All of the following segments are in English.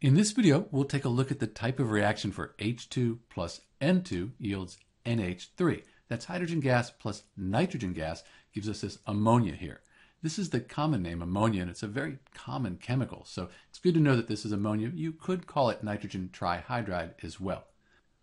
In this video, we'll take a look at the type of reaction for H2 plus N2 yields NH3. That's hydrogen gas plus nitrogen gas gives us this ammonia here. This is the common name ammonia, and it's a very common chemical. So it's good to know that this is ammonia. You could call it nitrogen trihydride as well.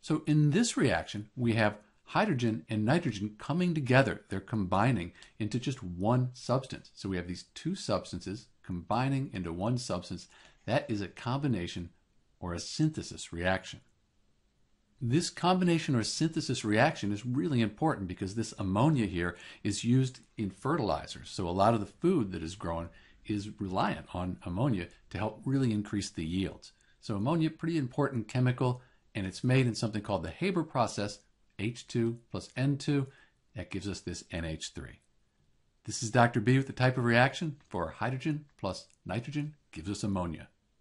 So in this reaction, we have hydrogen and nitrogen coming together. They're combining into just one substance. So we have these two substances combining into one substance. That is a combination or a synthesis reaction. This combination or synthesis reaction is really important because this ammonia here is used in fertilizers. So a lot of the food that is grown is reliant on ammonia to help really increase the yields. So ammonia, pretty important chemical, and it's made in something called the Haber process, H2 plus N2. That gives us this NH3. This is Dr. B with the type of reaction for hydrogen plus nitrogen gives us ammonia.